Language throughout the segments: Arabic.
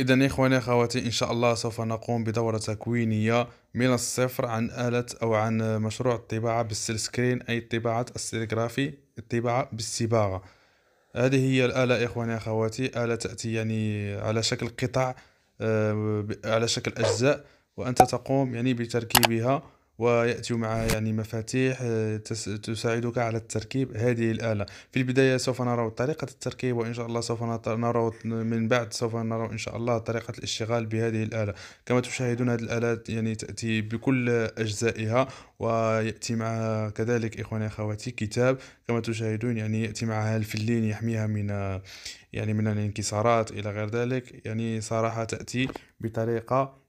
إذا إخواني أخواتي إن شاء الله سوف نقوم بدورة تكوينية من الصفر عن آلة أو عن مشروع الطباعة بال silk screen أي الطباعة ال sérigraphie الطباعة بالصباغة. هذه هي الآلة إخواني أخواتي. آلة تأتي يعني على شكل قطع آه، على شكل أجزاء وأنت تقوم يعني بتركيبها. ويأتي معها يعني مفاتيح آه، تساعدك على التركيب. هذه الآلة. في البداية سوف نرى طريقة التركيب وإن شاء الله سوف نرى من بعد سوف نرى إن شاء الله طريقة الاشتغال بهذه الآلة. كما تشاهدون هذه الآلات يعني تأتي بكل أجزائها ويأتي معها كذلك إخواني أخواتي كتاب. كما تشاهدون يعني يأتي معها الفلين يحميها من يعني من الانكسارات إلى غير ذلك. يعني صراحة تأتي بطريقة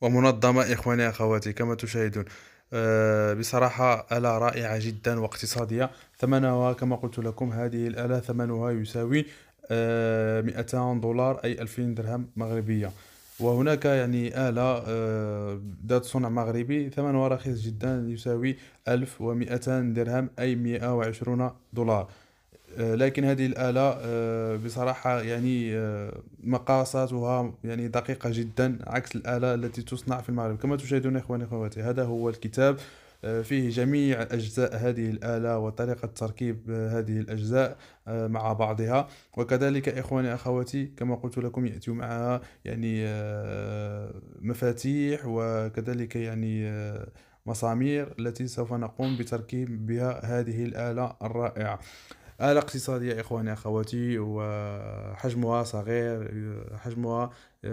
ومنظمة إخواني أخواتي كما تشاهدون. أه بصراحة آلة رائعة جدا واقتصادية. ثمنها كما قلت لكم هذه الآلة ثمنها يساوي أه 200 دولار أي 2000 درهم مغربية. وهناك يعني آلة أه ذات صنع مغربي. ثمنها رخيص جدا يساوي 1200 درهم أي 120 دولار. آه، لكن هذه الآلة آه، بصراحة يعني آه، مقاساتها يعني دقيقة جدا عكس الآلة التي تصنع في المغرب. كما تشاهدون إخواني أخواتي هذا هو الكتاب فيه جميع أجزاء هذه الآلة وطريقة تركيب هذه الأجزاء مع بعضها. وكذلك إخواني أخواتي كما قلت لكم يأتي معها يعني مفاتيح وكذلك يعني مسامير التي سوف نقوم بتركيب بها هذه الآلة الرائعة. آلة اقتصادية إخواني أخواتي وحجمها صغير حجمها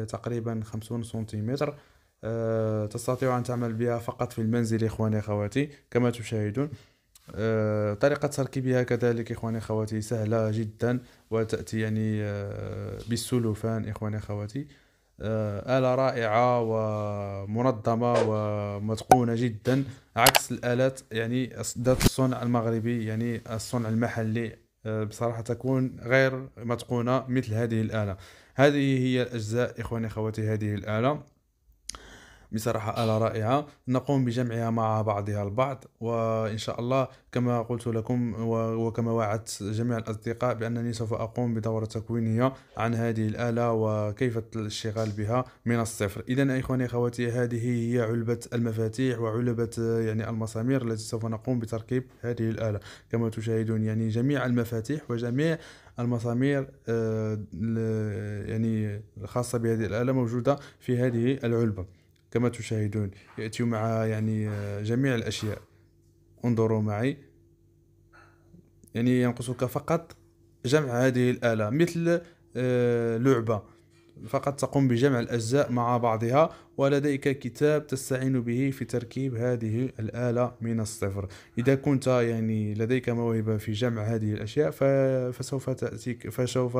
تقريبا خمسون سنتيمتر. آه، تستطيع أن تعمل بها فقط في المنزل إخواني أخواتي كما تشاهدون. آه، طريقة تركيبها كذلك إخواني أخواتي سهلة جدا وتأتي يعني آه، بالسلوفان إخواني أخواتي. آلة رائعة ومنظمة ومتقونة جدا عكس الآلات يعني ذات الصنع المغربي يعني الصنع المحلي آه، بصراحة تكون غير متقونة مثل هذه الآلة. هذه هي الأجزاء إخواني أخواتي هذه الآلة. بصراحة آلة رائعة. نقوم بجمعها مع بعضها البعض وإن شاء الله كما قلت لكم وكما وعدت جميع الأصدقاء بأنني سوف أقوم بدورة تكوينية عن هذه الآلة وكيف الاشتغال بها من الصفر. إذا إخواني أخواتي هذه هي علبة المفاتيح وعلبة يعني المسامير التي سوف نقوم بتركيب هذه الآلة. كما تشاهدون يعني جميع المفاتيح وجميع المسامير آه، يعني الخاصة بهذه الآلة موجودة في هذه العلبة. كما تشاهدون يأتي مع يعني آه، جميع الأشياء. انظروا معي. يعني ينقصك فقط جمع هذه الآلة مثل آه، لعبة. فقط تقوم بجمع الأجزاء مع بعضها ولديك كتاب تستعين به في تركيب هذه الآلة من الصفر. إذا كنت يعني لديك موهبة في جمع هذه الأشياء فسوف تأتيك فسوف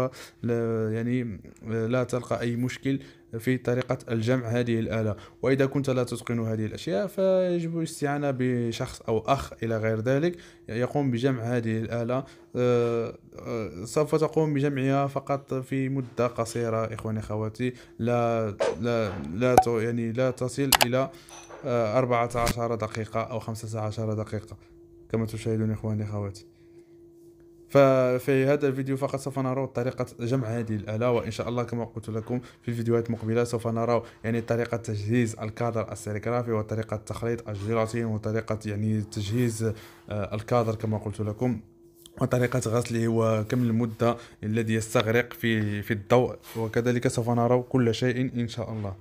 يعني لا تلقى أي مشكل في طريقة الجمع هذه الآلة. وإذا كنت لا تتقن هذه الأشياء فيجب الاستعانة بشخص أو أخ إلى غير ذلك. يقوم بجمع هذه الآلة آه، آه، سوف تقوم بجمعها فقط في مدة قصيرة إخواني أخواتي. لا لا لا يعني لا تصل إلى آه، أربعة عشر دقيقة أو خمسة عشر دقيقة كما تشاهدون إخواني أخواتي. ففي هذا الفيديو فقط سوف نرى طريقة جمع هذه الآلة وإن شاء الله كما قلت لكم في الفيديوهات المقبلة سوف نرى يعني طريقة تجهيز الكادر السيريغرافي وطريقة تخليط الجيلاتين وطريقة يعني تجهيز آه، الكادر كما قلت لكم وطريقة غسله وكم المدة الذي يستغرق في في الضوء. وكذلك سوف نرى كل شيء إن شاء الله.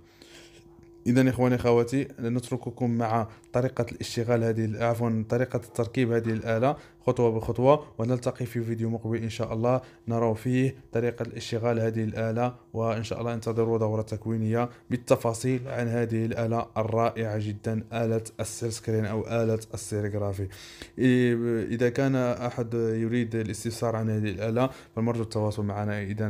اذا إخواني إخواتي نترككم مع طريقة الاشتغال هذه عفوا طريقة تركيب هذه الآلة. خطوة بخطوة ونلتقي في فيديو مقبل إن شاء الله. نرى فيه طريقة الاشتغال هذه الآلة وإن شاء الله انتظروا دورة تكوينية بالتفاصيل عن هذه الآلة الرائعة جدا آلة ال silk screen أو آلة ال sérigraphie إذا كان أحد يريد الاستفسار عن هذه الآلة فالمرجو التواصل معنا. اذا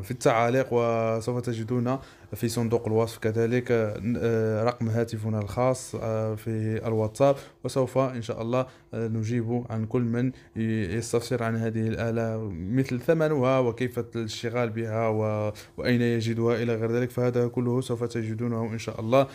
في التعاليق وسوف تجدون في صندوق الوصف كذلك آه، رقم هاتفنا الخاص آه، في الواتساب. وسوف إن شاء الله آه، نجيب عن كل من يستفسر عن هذه الآلة مثل ثمنها وكيف الاشتغال بها وأين يجدها إلى غير ذلك فهذا كله سوف تجدونه إن شاء الله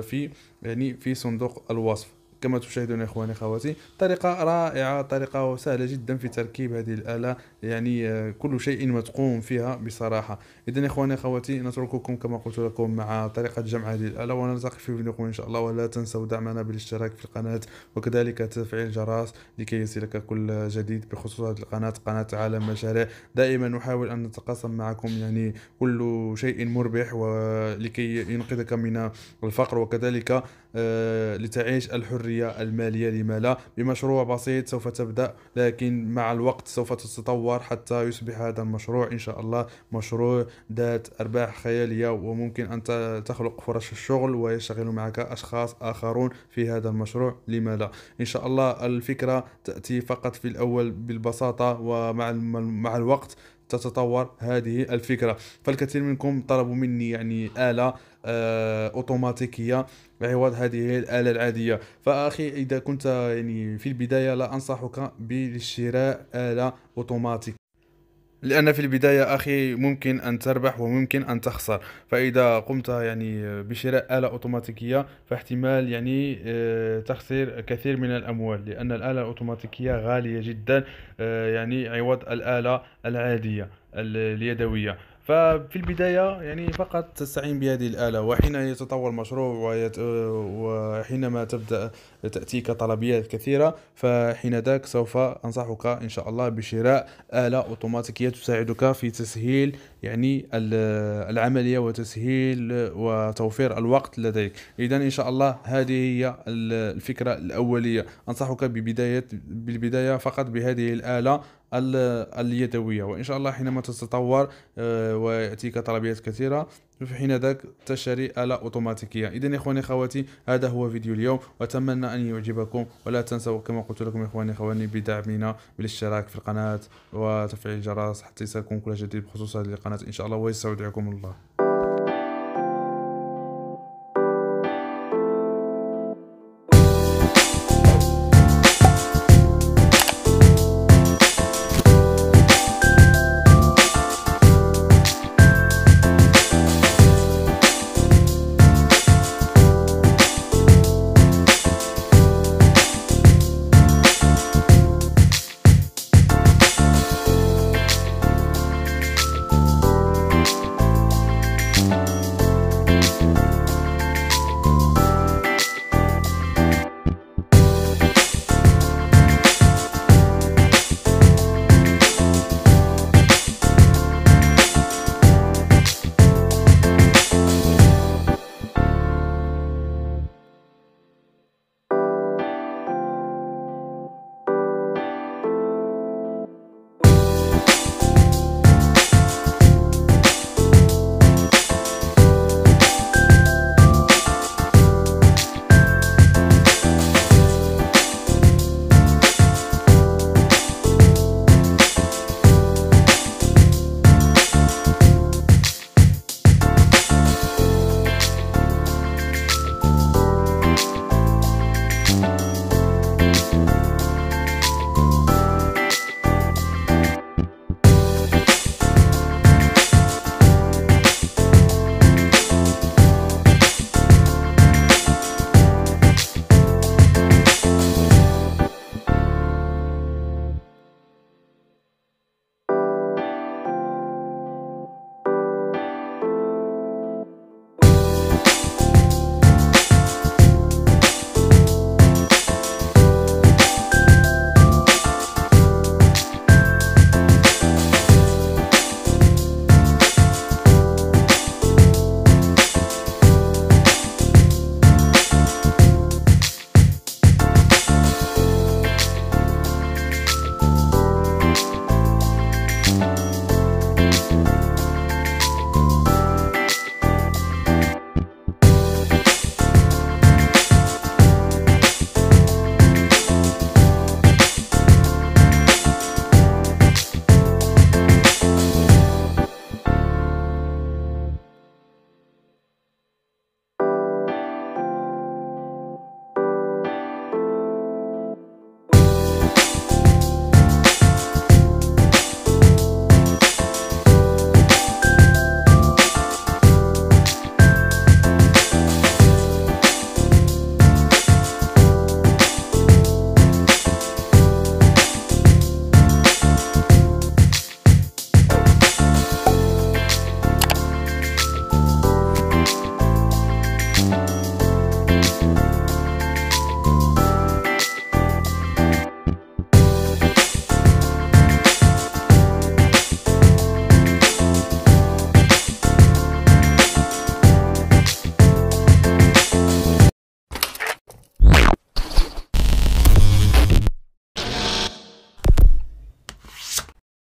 في يعني في صندوق الوصف. كما تشاهدون إخواني أخواتي طريقة رائعة طريقة سهلة جدا في تركيب هذه الآلة يعني آه، كل شيء متقوم فيها بصراحة. إذا إخواني أخواتي نترككم كما قلت لكم مع طريقة جمع هذه الآلة ونلتقي في فيديو إن شاء الله. ولا تنسوا دعمنا بالاشتراك في القناة وكذلك تفعيل الجرس لكي يصلك كل جديد بخصوص هذه القناة قناة عالم مشاريع. دائما نحاول أن نتقاسم معكم يعني كل شيء مربح ولكي ينقذك من الفقر. وكذلك لتعيش الحرية المالية لما لا بمشروع بسيط سوف تبدأ لكن مع الوقت سوف تتطور حتى يصبح هذا المشروع إن شاء الله مشروع ذات أرباح خيالية وممكن أن تخلق فرص الشغل ويشتغل معك أشخاص آخرون في هذا المشروع لما لا. إن شاء الله الفكرة تأتي فقط في الأول بالبساطة ومع مع الوقت تتطور هذه الفكرة. فالكثير منكم طلبوا مني يعني آلة آه، أوتوماتيكية. عوض هذه الآلة العادية. فأخي إذا كنت يعني في البداية لا أنصحك بشراء آلة أوتوماتيك. لأن في البداية أخي ممكن أن تربح وممكن أن تخسر. فإذا قمت يعني بشراء آلة أوتوماتيكية فاحتمال يعني آه، تخسر كثير من الأموال. لأن الآلة الأوتوماتيكية غالية جدا آه، يعني عوض الآلة العادية اليدوية. ففي البداية يعني فقط تستعين بهذه الآلة وحين يتطور المشروع ويت... وحينما تبدأ تأتيك طلبيات كثيرة فحين ذاك سوف أنصحك إن شاء الله بشراء آلة أوتوماتيكية تساعدك في تسهيل يعني العملية وتسهيل وتوفير الوقت لديك. إذا إن شاء الله هذه هي الفكرة الأولية. أنصحك ببداية بالبداية فقط بهذه الآلة اليدوية. وإن شاء الله حينما تتطور آه، ويأتيك طلبيات كثيرة في حين ذاك تشتري آلة أوتوماتيكية. إذا إخواني أخواتي هذا هو فيديو اليوم. وأتمنى أن يعجبكم. ولا تنسوا كما قلت لكم إخواني أخواني بدعمنا بالاشتراك في القناة وتفعيل الجرس حتى يصلكم كل جديد بخصوص هذه القناة. إن شاء الله ويستودعكم الله.